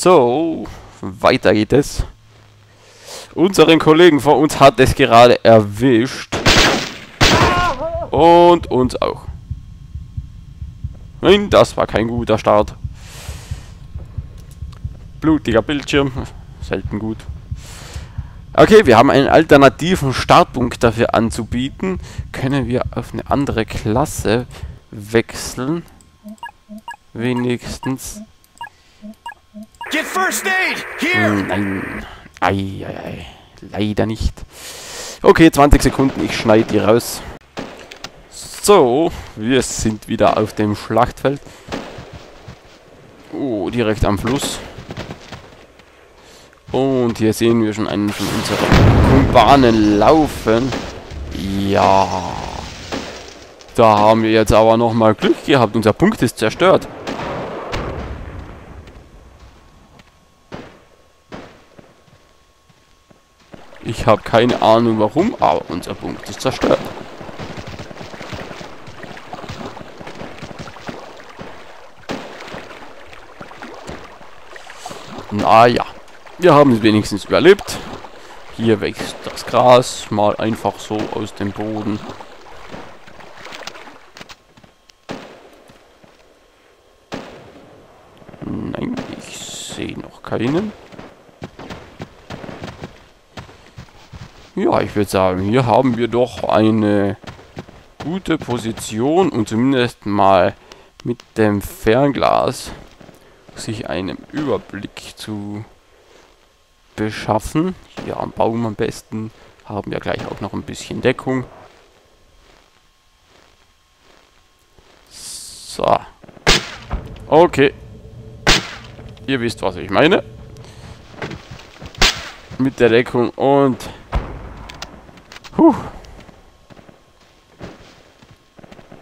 So, weiter geht es. Unseren Kollegen vor uns hat es gerade erwischt. Und uns auch. Nein, das war kein guter Start. Blutiger Bildschirm. Selten gut. Okay, wir haben einen alternativen Startpunkt dafür anzubieten. Können wir auf eine andere Klasse wechseln? Wenigstens. Get first aid! Here! Hm, nein. Ei, ei, ei. Leider nicht. Okay, 20 Sekunden, ich schneide die raus. So, wir sind wieder auf dem Schlachtfeld. Oh, direkt am Fluss. Und hier sehen wir schon einen von unseren Kumpanen laufen. Ja. Da haben wir jetzt aber nochmal Glück gehabt. Unser Punkt ist zerstört. Habe keine Ahnung warum, aber unser Punkt ist zerstört. Naja, wir haben es wenigstens überlebt. Hier wächst das Gras mal einfach so aus dem Boden. Nein, ich sehe noch keinen. Ja, ich würde sagen, hier haben wir doch eine gute Position und zumindest mal mit dem Fernglas sich einen Überblick zu beschaffen. Hier am Baum am besten haben wir gleich auch noch ein bisschen Deckung. So. Okay. Ihr wisst, was ich meine. Mit der Deckung und... Puh.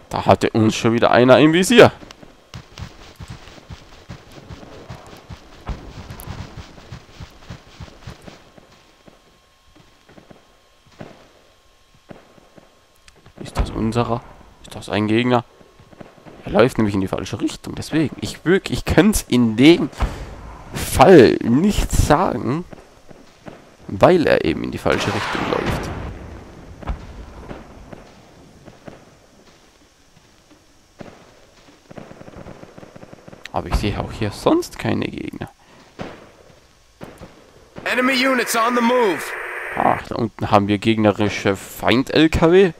Da hatte uns schon wieder einer im Visier. Ist das unserer? Ist das ein Gegner? Er läuft nämlich in die falsche Richtung. Deswegen, ich wirklich, ich könnte es in dem Fall nicht sagen, weil er eben in die falsche Richtung läuft. Aber ich sehe auch hier sonst keine Gegner. Enemy units on the move! Ach, da unten haben wir gegnerische Feind-LKW.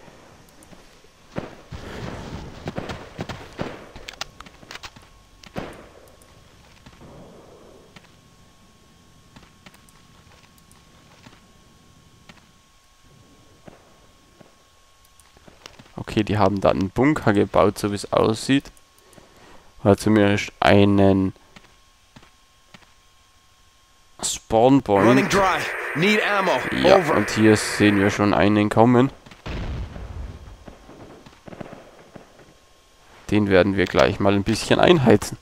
Okay, die haben da einen Bunker gebaut, so wie es aussieht. Oder zumindest einen Spawn Running Point. dry. Need ammo. Ja, und hier sehen wir schon einen kommen. Den werden wir gleich mal ein bisschen einheizen.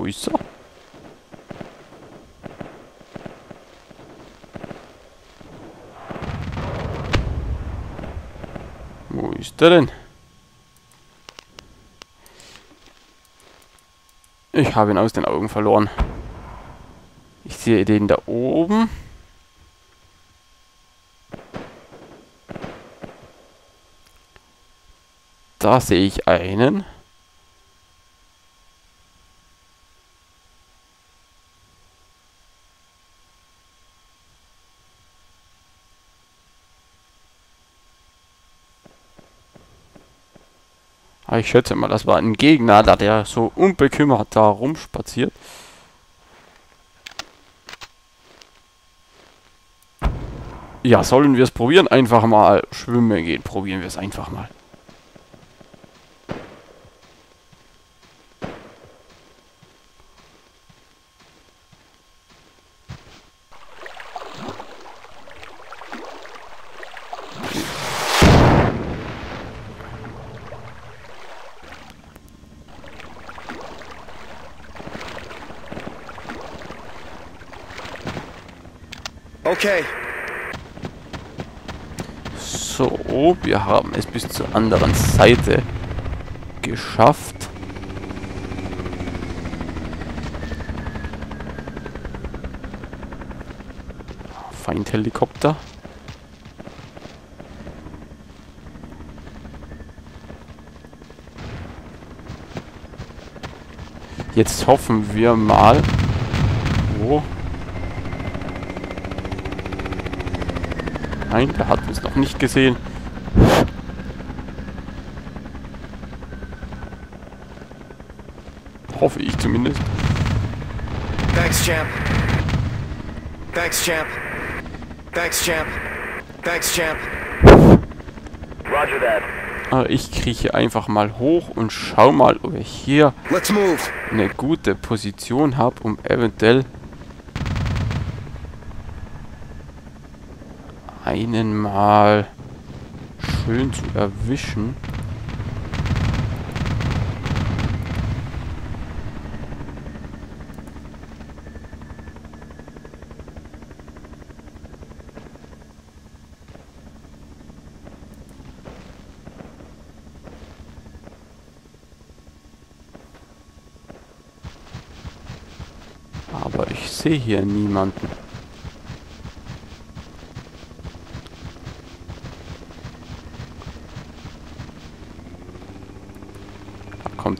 Wo ist er? Wo ist er denn? Ich habe ihn aus den Augen verloren. Ich sehe den da oben. Da sehe ich einen. Ich schätze mal, das war ein Gegner, da der so unbekümmert da rumspaziert. Ja, sollen wir es probieren? Einfach mal schwimmen gehen. Probieren wir es einfach mal. Okay. So, wir haben es bis zur anderen Seite geschafft. Feindhelikopter. Jetzt hoffen wir mal. Wo? Nein, der hat uns noch nicht gesehen. Hoffe ich zumindest. Thanks, champ. Thanks, champ. Thanks, champ. Thanks, champ. Roger that. Aber ich krieche einfach mal hoch und schau mal, ob ich hier Let's move. eine gute Position habe, um eventuell einen mal schön zu erwischen. Aber ich sehe hier niemanden.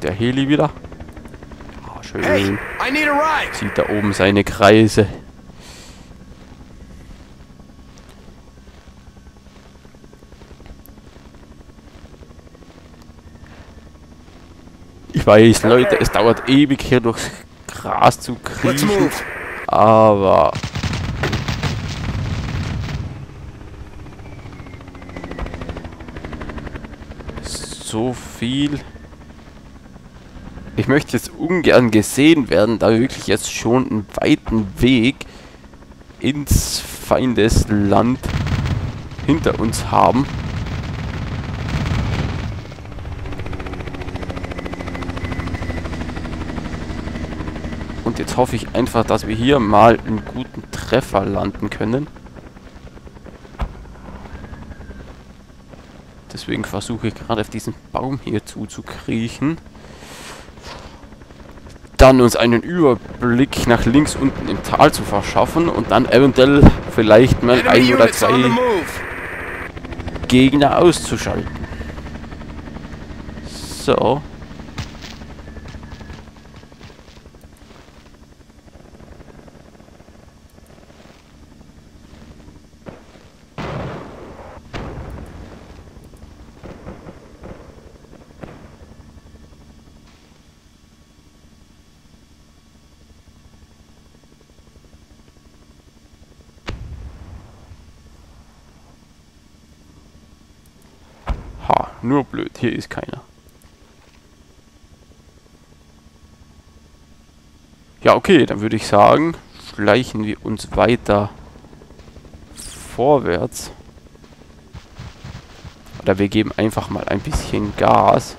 Kommt der Heli wieder. Ah, schön. Hey. Sieht da oben seine Kreise. Ich weiß, Leute, es dauert ewig hier durchs Gras zu kriechen. Aber... So viel... Ich möchte jetzt ungern gesehen werden, da wir wirklich jetzt schon einen weiten Weg ins Feindesland hinter uns haben. Und jetzt hoffe ich einfach, dass wir hier mal einen guten Treffer landen können. Deswegen versuche ich gerade auf diesen Baum hier zuzukriechen. Dann uns einen Überblick nach links unten im Tal zu verschaffen und dann eventuell vielleicht mal ein oder zwei. Gegner auszuschalten. So. Ha, nur blöd, hier ist keiner. Ja, okay, dann würde ich sagen, schleichen wir uns weiter vorwärts. Oder wir geben einfach mal ein bisschen Gas.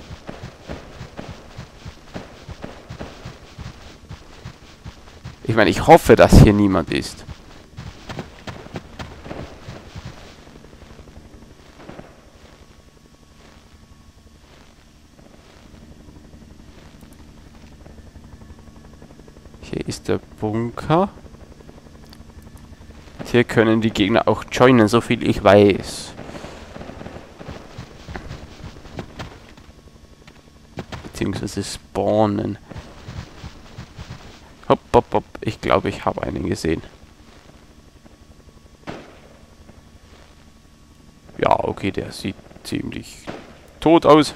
Ich meine, ich hoffe, dass hier niemand ist. Hier ist der Bunker. Hier können die Gegner auch joinen, so viel ich weiß. Beziehungsweise spawnen. Hopp, hopp, hopp. Ich glaube, ich habe einen gesehen. Ja, okay, der sieht ziemlich tot aus.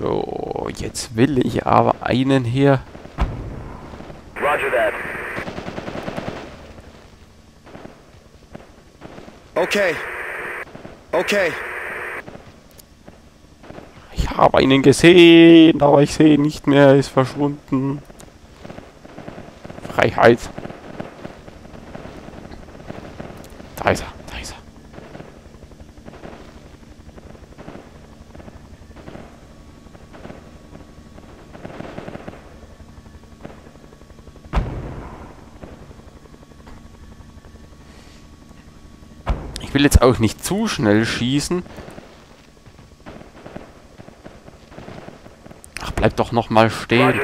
So, jetzt will ich aber einen hier. Roger that. Okay. Okay. Ich habe einen gesehen, aber ich sehe ihn nicht mehr, er ist verschwunden. Freiheit. Da ist er, da ist er. Ich will jetzt auch nicht zu schnell schießen. Ach, bleib doch noch mal stehen.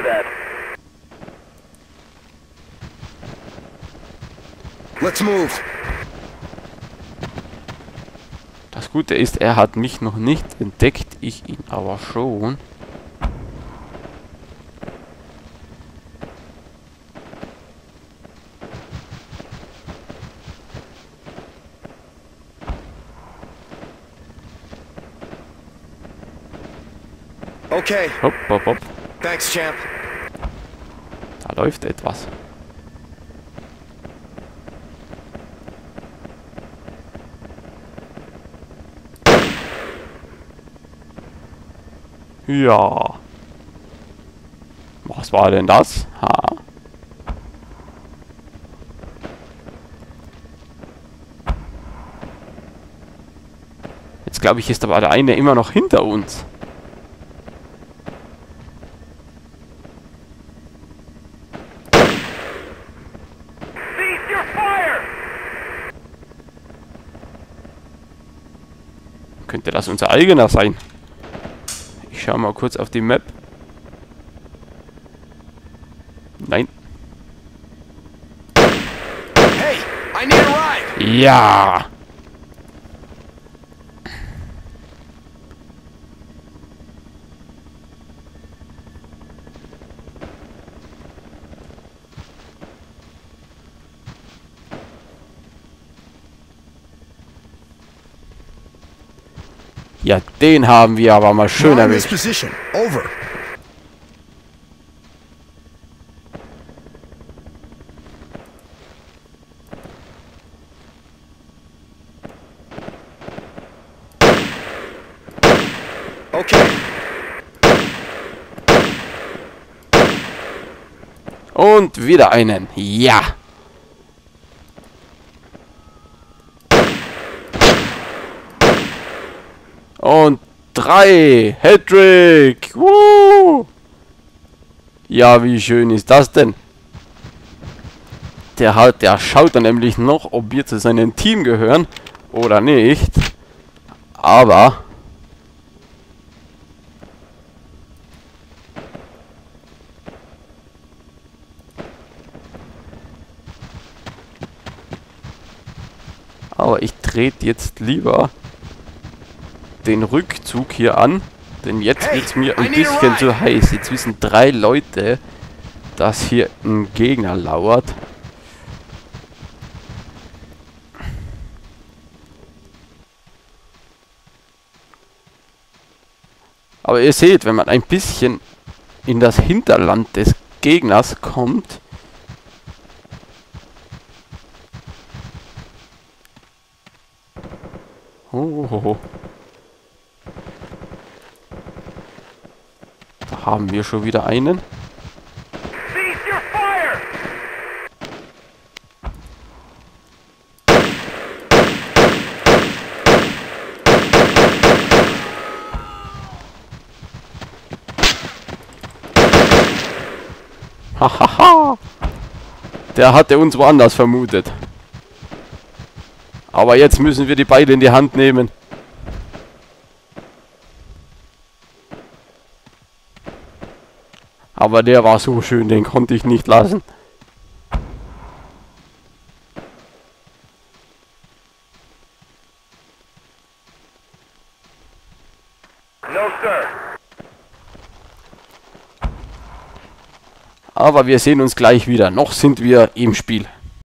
Let's move. Das Gute ist, er hat mich noch nicht entdeckt, ich ihn aber schon. Okay. Hopp, hopp, hopp. Thanks, champ. Da läuft etwas. Ja. Was war denn das? Ha. Jetzt glaube ich, ist aber der eine immer noch hinter uns. Das unser eigener sein? Ich schaue mal kurz auf die Map. Nein. Hey, I need a ride. Ja! Ja, den haben wir aber mal schön erwischt. Okay. Und wieder einen. Ja! Und drei. Hattrick. Woo! Ja, wie schön ist das denn? Der hat, der schaut dann nämlich noch, ob wir zu seinem Team gehören oder nicht. Aber Aber ich trete jetzt lieber den Rückzug hier an. Denn jetzt Hey, wird es mir ein bisschen zu heiß. Jetzt wissen drei Leute, dass hier ein Gegner lauert. Aber ihr seht, wenn man ein bisschen in das Hinterland des Gegners kommt, Oh, oh, oh. Haben wir schon wieder einen. Hahaha. Der hatte uns woanders vermutet. Aber jetzt müssen wir die Beile in die Hand nehmen. Aber der war so schön, den konnte ich nicht lassen. No, sir. Aber wir sehen uns gleich wieder. Noch sind wir im Spiel.